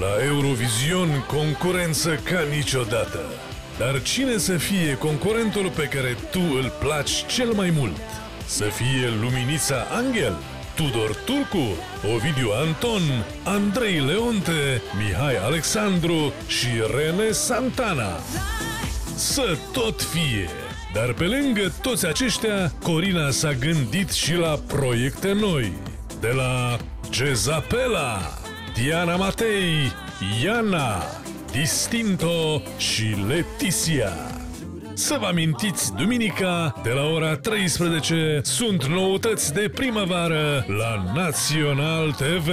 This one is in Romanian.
La Eurovision, concurență ca niciodată. Dar cine să fie concurentul pe care tu îl placi cel mai mult? Să fie Luminița Angel, Tudor Turcu, Ovidiu Anton, Andrei Leonte, Mihai Alexandru și Rene Santana. Să tot fie! Dar pe lângă toți aceștia, Corina s-a gândit și la proiecte noi. De la Gezapela, Diana Matei, Iana, Distinto și Leticia. Să vă amintiți, duminica, de la ora 13, sunt noutăți de primăvară la Național TV.